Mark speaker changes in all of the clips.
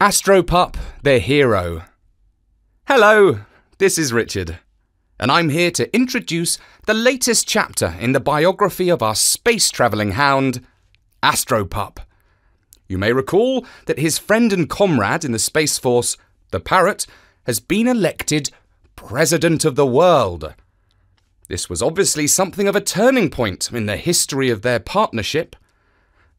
Speaker 1: Astropup, the hero. Hello, this is Richard, and I'm here to introduce the latest chapter in the biography of our space travelling hound, Astropup. You may recall that his friend and comrade in the Space Force, the parrot, has been elected President of the World. This was obviously something of a turning point in the history of their partnership.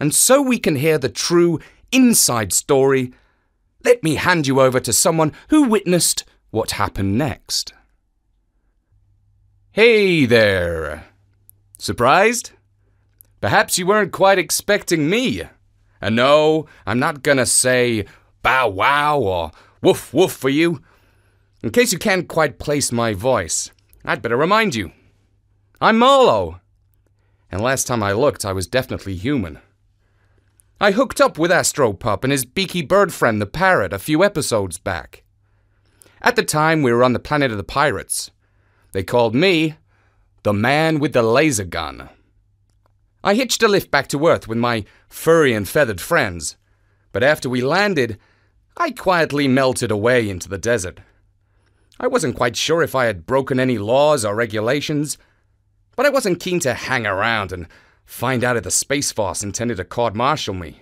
Speaker 1: And so we can hear the true inside story, let me hand you over to someone who witnessed what happened next. Hey there! Surprised? Perhaps you weren't quite expecting me. And no, I'm not gonna say bow wow or woof woof for you. In case you can't quite place my voice, I'd better remind you. I'm Marlowe. And last time I looked, I was definitely human. I hooked up with Astropup and his beaky bird friend, the parrot, a few episodes back. At the time, we were on the planet of the pirates. They called me the man with the laser gun. I hitched a lift back to Earth with my furry and feathered friends, but after we landed, I quietly melted away into the desert. I wasn't quite sure if I had broken any laws or regulations, but I wasn't keen to hang around and find out if the Space Force intended to court martial me.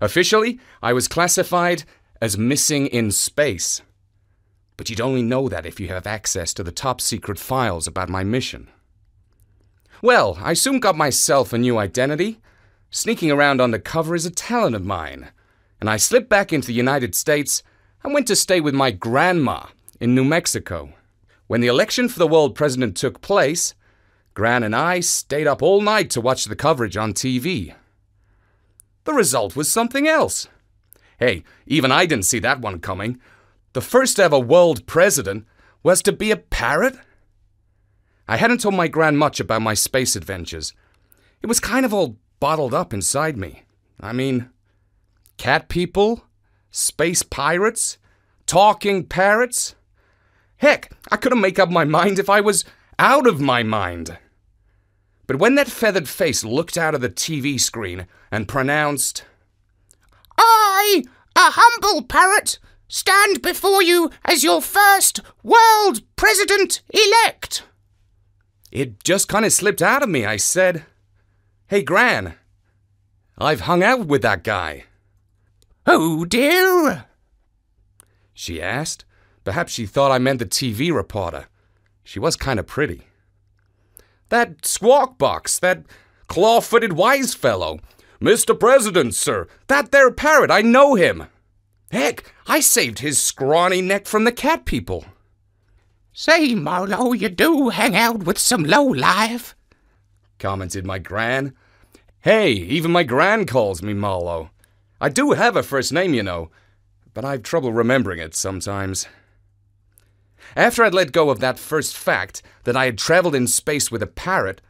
Speaker 1: Officially, I was classified as missing in space. But you'd only know that if you have access to the top secret files about my mission. Well, I soon got myself a new identity. Sneaking around undercover is a talent of mine, and I slipped back into the United States and went to stay with my grandma in New Mexico. When the election for the world president took place, Gran and I stayed up all night to watch the coverage on TV. The result was something else. Hey, even I didn't see that one coming. The first ever world president was to be a parrot? I hadn't told my Gran much about my space adventures. It was kind of all bottled up inside me. I mean, cat people, space pirates, talking parrots. Heck, I couldn't make up my mind if I was out of my mind. But when that feathered face looked out of the TV screen and pronounced,
Speaker 2: I, a humble parrot, stand before you as your first world president elect.
Speaker 1: It just kind of slipped out of me. I said, Hey, Gran, I've hung out with that guy.
Speaker 2: Oh, dear?
Speaker 1: She asked. Perhaps she thought I meant the TV reporter. She was kind of pretty. That squawk box, that claw footed wise fellow. Mr. President, sir, that there parrot, I know him. Heck, I saved his scrawny neck from the cat people.
Speaker 2: Say, Marlowe, you do hang out with some low life,
Speaker 1: commented my gran. Hey, even my gran calls me Marlowe. I do have a first name, you know, but I've trouble remembering it sometimes. After I'd let go of that first fact that I had traveled in space with a parrot,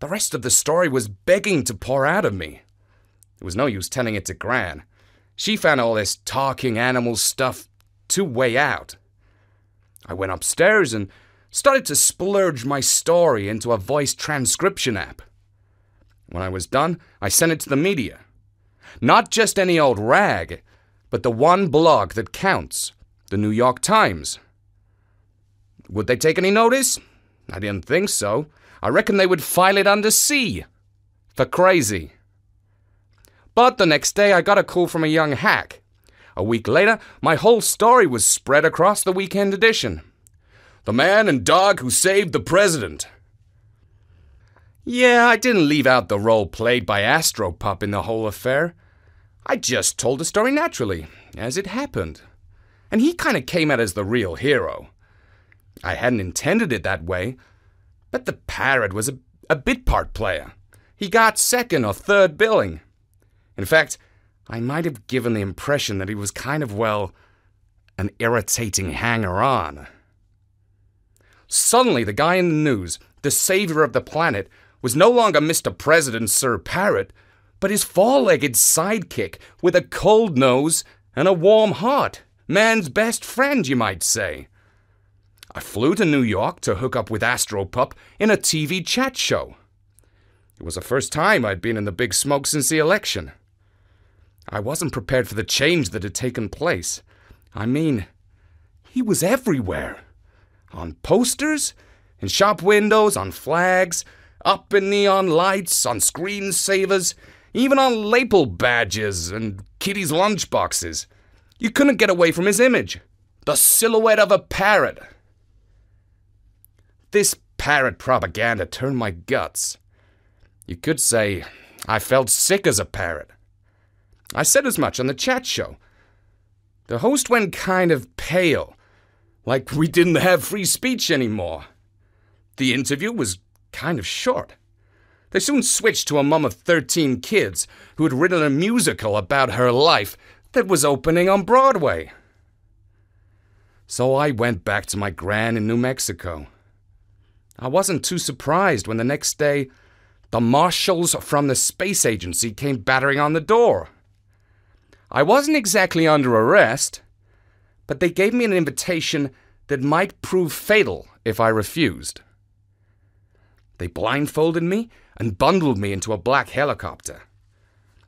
Speaker 1: the rest of the story was begging to pour out of me. It was no use telling it to Gran. She found all this talking animal stuff too way out. I went upstairs and started to splurge my story into a voice transcription app. When I was done, I sent it to the media. Not just any old rag, but the one blog that counts the New York Times. Would they take any notice? I didn't think so. I reckon they would file it under C. For crazy. But the next day I got a call from a young hack. A week later, my whole story was spread across the weekend edition. The man and dog who saved the president. Yeah, I didn't leave out the role played by Astropup in the whole affair. I just told the story naturally, as it happened. And he kind of came out as the real hero. I hadn't intended it that way, but the parrot was a, a bit part player. He got second or third billing. In fact, I might have given the impression that he was kind of, well, an irritating hanger on. Suddenly, the guy in the news, the savior of the planet, was no longer Mr. President Sir Parrot, but his four legged sidekick with a cold nose and a warm heart. Man's best friend, you might say. I flew to New York to hook up with Astropup in a TV chat show. It was the first time I'd been in the big smoke since the election. I wasn't prepared for the change that had taken place. I mean, he was everywhere. On posters, in shop windows, on flags, up in neon lights, on screensavers, even on label badges and kiddies' lunchboxes. You couldn't get away from his image. The silhouette of a parrot. This parrot propaganda turned my guts. You could say I felt sick as a parrot. I said as much on the chat show. The host went kind of pale, like we didn't have free speech anymore. The interview was kind of short. They soon switched to a mum of 13 kids who had written a musical about her life that was opening on Broadway. So I went back to my gran in New Mexico. I wasn't too surprised when the next day the marshals from the space agency came battering on the door. I wasn't exactly under arrest, but they gave me an invitation that might prove fatal if I refused. They blindfolded me and bundled me into a black helicopter.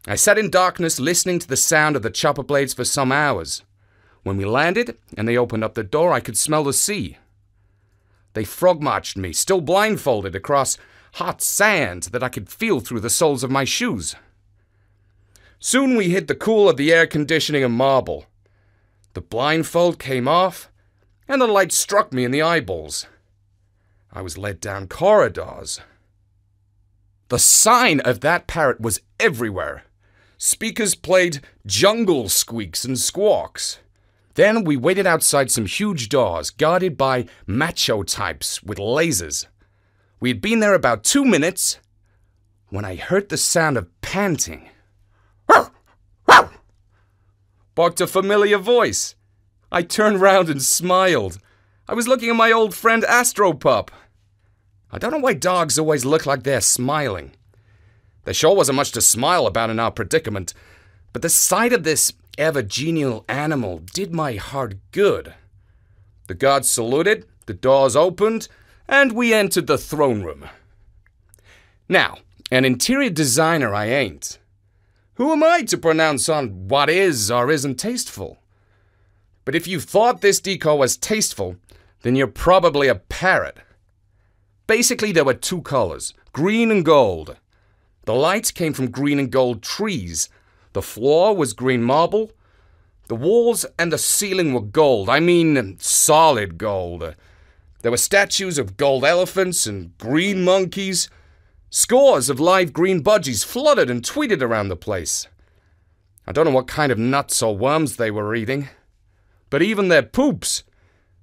Speaker 1: I sat in darkness listening to the sound of the chopper blades for some hours. When we landed and they opened up the door, I could smell the sea. They frog marched me, still blindfolded, across hot sand that I could feel through the soles of my shoes. Soon we hit the cool of the air conditioning and marble. The blindfold came off, and the light struck me in the eyeballs. I was led down corridors. The sign of that parrot was everywhere. Speakers played jungle squeaks and squawks. Then we waited outside some huge doors guarded by macho types with lasers. We had been there about two minutes when I heard the sound of panting. Barked a familiar voice. I turned round and smiled. I was looking at my old friend Astropup. I don't know why dogs always look like they're smiling. There sure wasn't much to smile about in our predicament, but the sight of this ever genial animal did my heart good. The guards saluted, the doors opened, and we entered the throne room. Now, an interior designer I ain't. Who am I to pronounce on what is or isn't tasteful? But if you thought this deco was tasteful, then you're probably a parrot. Basically, there were two colors green and gold. The lights came from green and gold trees. The floor was green marble. The walls and the ceiling were gold. I mean, solid gold. There were statues of gold elephants and green monkeys. Scores of live green budgies fluttered and tweeted around the place. I don't know what kind of nuts or worms they were eating, but even their poops,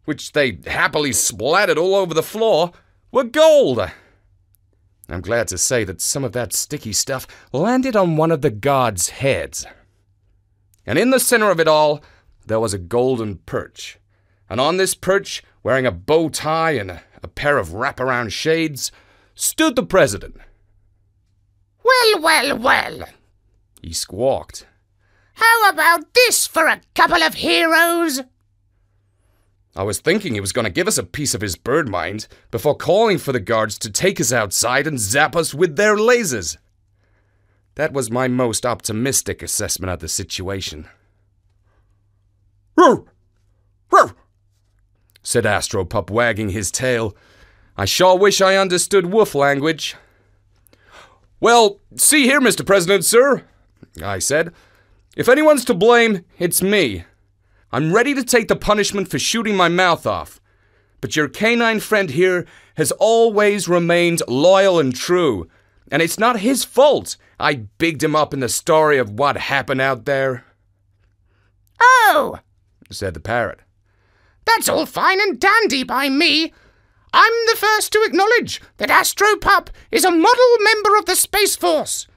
Speaker 1: which they happily splattered all over the floor, were gold. I'm glad to say that some of that sticky stuff landed on one of the guards' heads. And in the center of it all, there was a golden perch. And on this perch wearing a bow tie and a, a pair of wraparound shades, stood the president.
Speaker 2: Well, well, well.
Speaker 1: He squawked.
Speaker 2: How about this for a couple of heroes?
Speaker 1: I was thinking he was going to give us a piece of his bird mind before calling for the guards to take us outside and zap us with their lasers. That was my most optimistic assessment of the situation. Roar! Roar! said Astropup, wagging his tail. I sure wish I understood wolf language. Well, see here, Mr. President, sir, I said. If anyone's to blame, it's me. I'm ready to take the punishment for shooting my mouth off. But your canine friend here has always remained loyal and true, and it's not his fault I bigged him up in the story of what happened out there.
Speaker 2: Oh,
Speaker 1: said the parrot.
Speaker 2: That's all fine and dandy by me. I'm the first to acknowledge that Astropup is a model member of the Space Force.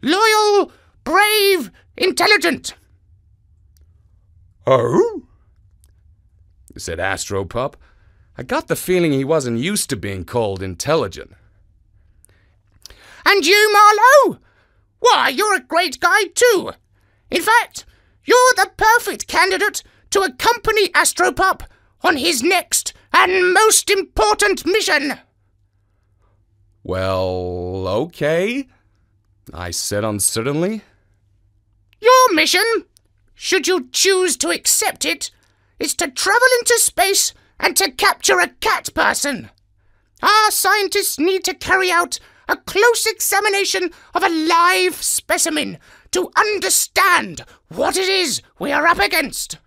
Speaker 2: Loyal, brave, intelligent.
Speaker 1: Oh? said Astropup. I got the feeling he wasn't used to being called intelligent.
Speaker 2: And you, Marlowe? Why, you're a great guy too. In fact, you're the perfect candidate to accompany Astropup on his next and most important mission.
Speaker 1: Well, okay, I said uncertainly.
Speaker 2: Your mission, should you choose to accept it, is to travel into space and to capture a cat person. Our scientists need to carry out a close examination of a live specimen to understand what it is we are up against.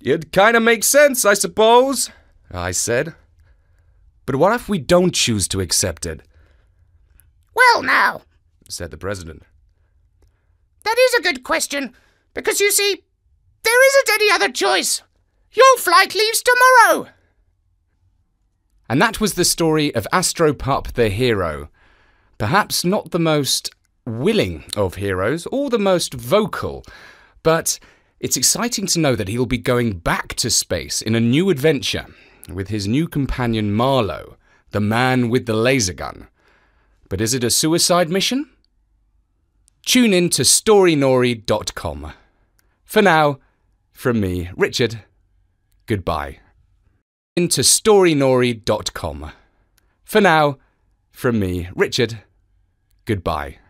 Speaker 1: It kind of makes sense, I suppose, I said. But what if we don't choose to accept it?
Speaker 2: Well, now,
Speaker 1: said the president.
Speaker 2: that is a good question, because you see, there isn't any other choice. Your flight leaves tomorrow.
Speaker 1: And that was the story of Astropup the hero. Perhaps not the most willing of heroes or the most vocal, but it's exciting to know that he'll be going back to space in a new adventure with his new companion Marlowe, the man with the laser gun. But is it a suicide mission? Tune in to storynory.com. For now, from me, Richard, goodbye. Into storynory.com. For now, from me, Richard, goodbye.